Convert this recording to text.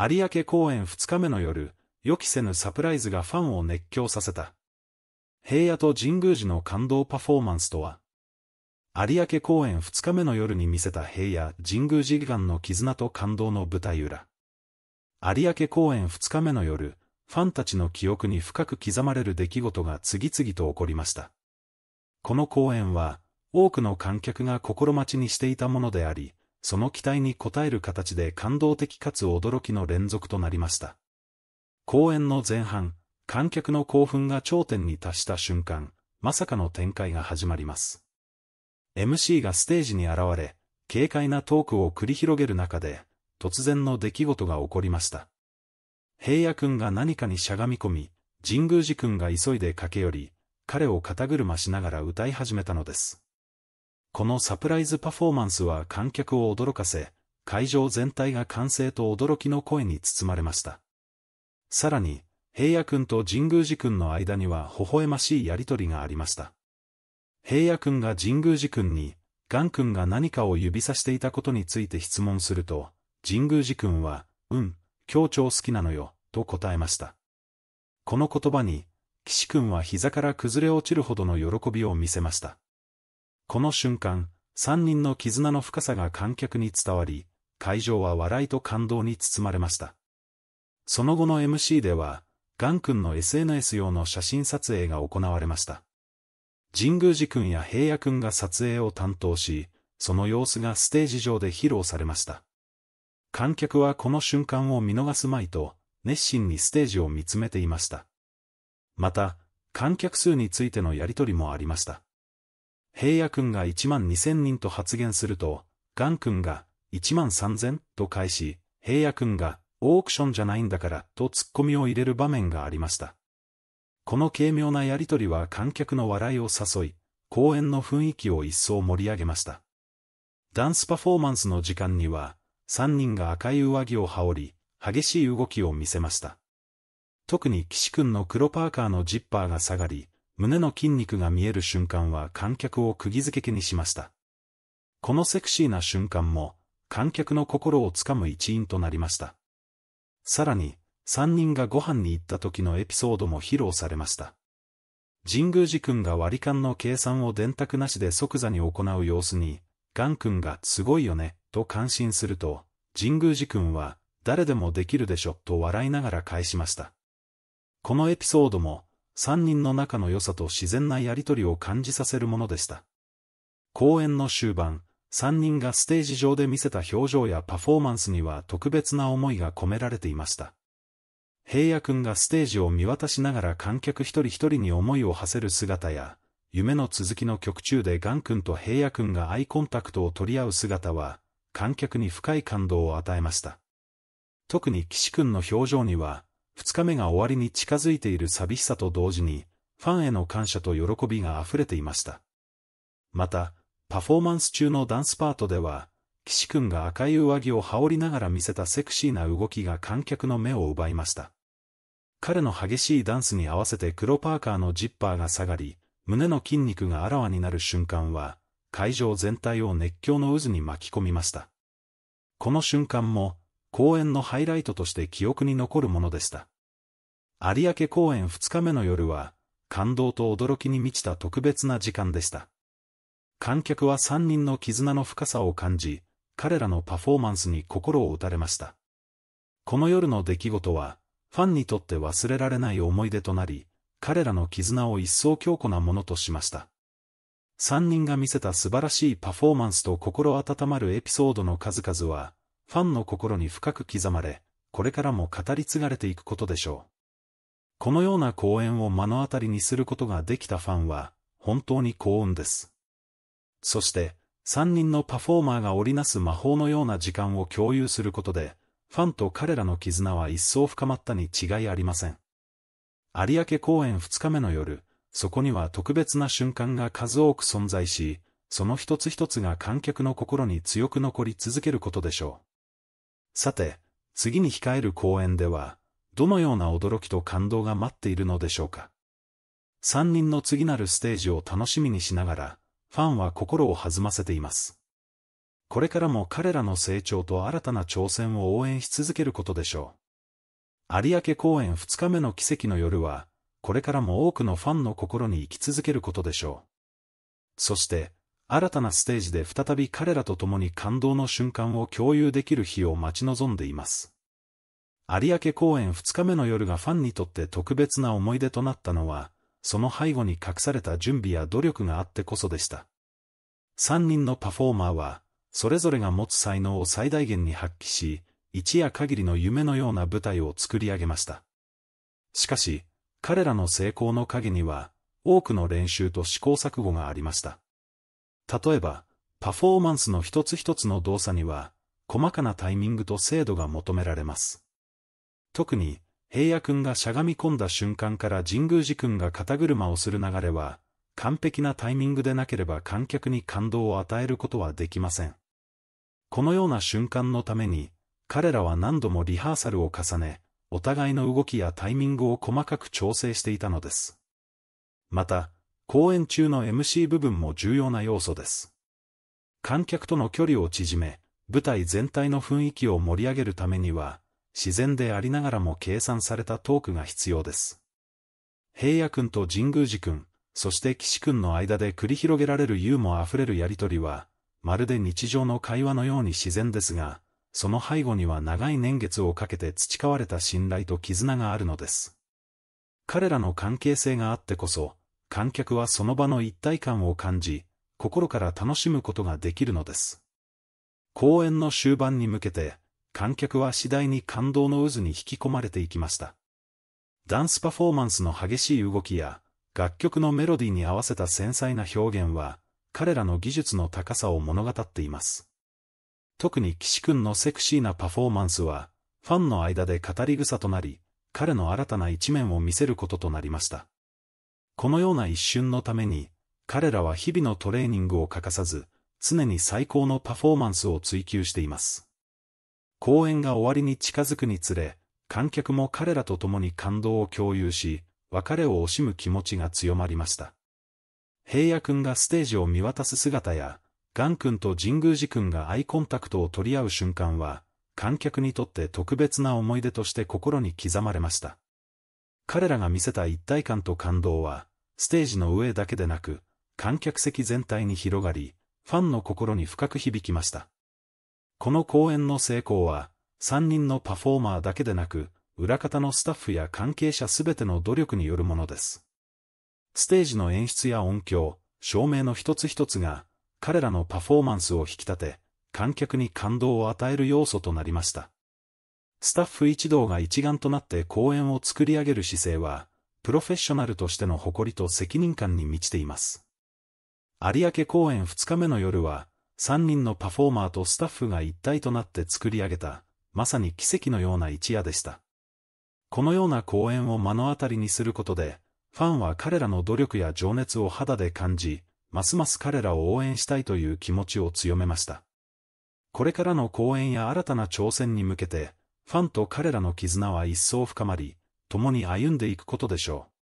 有明公演2日目の夜、予期せぬサプライズがファンを熱狂させた。平野と神宮寺の感動パフォーマンスとは有明公演2日目の夜に見せた平野神宮寺間の絆と感動の舞台裏。有明公演2日目の夜、ファンたちの記憶に深く刻まれる出来事が次々と起こりました。この公演は、多くの観客が心待ちにしていたものであり、その期待に応える形で感動的かつ驚きの連続となりました。公演の前半、観客の興奮が頂点に達した瞬間、まさかの展開が始まります。MC がステージに現れ、軽快なトークを繰り広げる中で、突然の出来事が起こりました。平野くんが何かにしゃがみ込み、神宮寺くんが急いで駆け寄り、彼を肩車しながら歌い始めたのです。このサプライズパフォーマンスは観客を驚かせ、会場全体が歓声と驚きの声に包まれました。さらに、平野くんと神宮寺くんの間には微笑ましいやりとりがありました。平野くんが神宮寺くんに、ガンくんが何かを指さしていたことについて質問すると、神宮寺くんは、うん、協調好きなのよ、と答えました。この言葉に、岸くんは膝から崩れ落ちるほどの喜びを見せました。この瞬間、三人の絆の深さが観客に伝わり、会場は笑いと感動に包まれました。その後の MC では、ガン君の SNS 用の写真撮影が行われました。神宮寺君や平野君が撮影を担当し、その様子がステージ上で披露されました。観客はこの瞬間を見逃すまいと、熱心にステージを見つめていました。また、観客数についてのやりとりもありました。平野君が1万2000人と発言すると、ガン君が1万3000と返し、平野君がオークションじゃないんだからとツッコミを入れる場面がありました。この軽妙なやりとりは観客の笑いを誘い、公演の雰囲気を一層盛り上げました。ダンスパフォーマンスの時間には、3人が赤い上着を羽織り、激しい動きを見せました。特に岸君の黒パーカーのジッパーが下がり、胸の筋肉が見える瞬間は観客を釘付けにしました。このセクシーな瞬間も、観客の心をつかむ一因となりました。さらに、三人がご飯に行った時のエピソードも披露されました。神宮寺君が割り勘の計算を電卓なしで即座に行う様子に、ガン君がすごいよね、と感心すると、神宮寺君は、誰でもできるでしょ、と笑いながら返しました。このエピソードも、三人の仲の良さと自然なやりとりを感じさせるものでした。公演の終盤、三人がステージ上で見せた表情やパフォーマンスには特別な思いが込められていました。平野くんがステージを見渡しながら観客一人一人に思いを馳せる姿や、夢の続きの曲中でガン君と平野くんがアイコンタクトを取り合う姿は、観客に深い感動を与えました。特に岸君の表情には、二日目が終わりに近づいている寂しさと同時に、ファンへの感謝と喜びが溢れていました。また、パフォーマンス中のダンスパートでは、岸君が赤い上着を羽織りながら見せたセクシーな動きが観客の目を奪いました。彼の激しいダンスに合わせて黒パーカーのジッパーが下がり、胸の筋肉があらわになる瞬間は、会場全体を熱狂の渦に巻き込みました。この瞬間も、公演のハイライトとして記憶に残るものでした。有明公演2日目の夜は、感動と驚きに満ちた特別な時間でした。観客は3人の絆の深さを感じ、彼らのパフォーマンスに心を打たれました。この夜の出来事は、ファンにとって忘れられない思い出となり、彼らの絆を一層強固なものとしました。三人が見せた素晴らしいパフォーマンスと心温まるエピソードの数々は、ファンの心に深く刻まれ、これからも語り継がれていくことでしょう。このような公演を目の当たりにすることができたファンは、本当に幸運です。そして、三人のパフォーマーが織りなす魔法のような時間を共有することで、ファンと彼らの絆は一層深まったに違いありません。有明公演二日目の夜、そこには特別な瞬間が数多く存在し、その一つ一つが観客の心に強く残り続けることでしょう。さて、次に控える公演では、どのような驚きと感動が待っているのでしょうか。三人の次なるステージを楽しみにしながら、ファンは心を弾ませています。これからも彼らの成長と新たな挑戦を応援し続けることでしょう。有明公演2日目の奇跡の夜は、これからも多くのファンの心に生き続けることでしょう。そして、新たなステージで再び彼らと共に感動の瞬間を共有できる日を待ち望んでいます。有明公演2日目の夜がファンにとって特別な思い出となったのは、その背後に隠された準備や努力があってこそでした。3人のパフォーマーは、それぞれが持つ才能を最大限に発揮し、一夜限りの夢のような舞台を作り上げました。しかし、彼らの成功の陰には、多くの練習と試行錯誤がありました。例えば、パフォーマンスの一つ一つの動作には、細かなタイミングと精度が求められます。特に、平野くんがしゃがみ込んだ瞬間から神宮寺くんが肩車をする流れは、完璧なタイミングでなければ観客に感動を与えることはできません。このような瞬間のために、彼らは何度もリハーサルを重ね、お互いの動きやタイミングを細かく調整していたのです。また、公演中の MC 部分も重要な要素です。観客との距離を縮め、舞台全体の雰囲気を盛り上げるためには、自然でありながらも計算されたトークが必要です。平野くんと神宮寺くん、そして岸くんの間で繰り広げられるユーモア溢れるやりとりは、まるで日常の会話のように自然ですが、その背後には長い年月をかけて培われた信頼と絆があるのです。彼らの関係性があってこそ、観客はその場の一体感を感じ、心から楽しむことができるのです。公演の終盤に向けて、観客は次第に感動の渦に引き込まれていきました。ダンスパフォーマンスの激しい動きや、楽曲のメロディーに合わせた繊細な表現は、彼らの技術の高さを物語っています。特に岸くんのセクシーなパフォーマンスは、ファンの間で語り草となり、彼の新たな一面を見せることとなりました。このような一瞬のために、彼らは日々のトレーニングを欠かさず、常に最高のパフォーマンスを追求しています。公演が終わりに近づくにつれ、観客も彼らと共に感動を共有し、別れを惜しむ気持ちが強まりました。平野くんがステージを見渡す姿や、ガン君と神宮寺君がアイコンタクトを取り合う瞬間は、観客にとって特別な思い出として心に刻まれました。彼らが見せた一体感と感動は、ステージの上だけでなく、観客席全体に広がり、ファンの心に深く響きました。この公演の成功は、3人のパフォーマーだけでなく、裏方のスタッフや関係者すべての努力によるものです。ステージの演出や音響、照明の一つ一つが、彼らのパフォーマンスを引き立て、観客に感動を与える要素となりました。スタッフ一同が一丸となって公演を作り上げる姿勢は、プロフェッショナルとしての誇りと責任感に満ちています。有明公演2日目の夜は、3人のパフォーマーとスタッフが一体となって作り上げた、まさに奇跡のような一夜でした。このような公演を目の当たりにすることで、ファンは彼らの努力や情熱を肌で感じ、ますます彼らを応援したいという気持ちを強めました。これからの公演や新たな挑戦に向けて、ファンと彼らの絆は一層深まり、共に歩んでいくことでしょう。